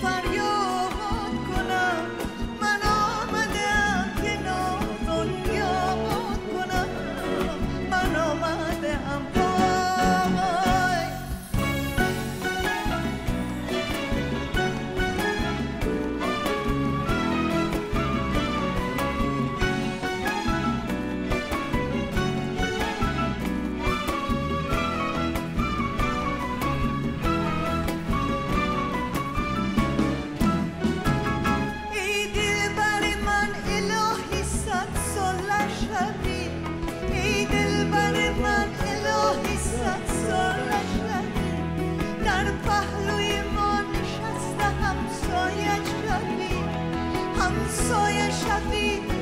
funny. sonha a vida.